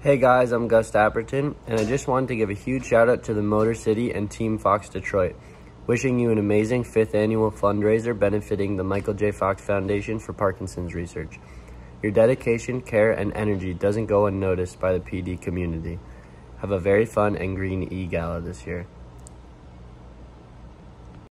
Hey guys, I'm Gus Dapperton, and I just wanted to give a huge shout out to the Motor City and Team Fox Detroit. Wishing you an amazing fifth annual fundraiser benefiting the Michael J. Fox Foundation for Parkinson's Research. Your dedication, care, and energy doesn't go unnoticed by the PD community. Have a very fun and green e-gala this year.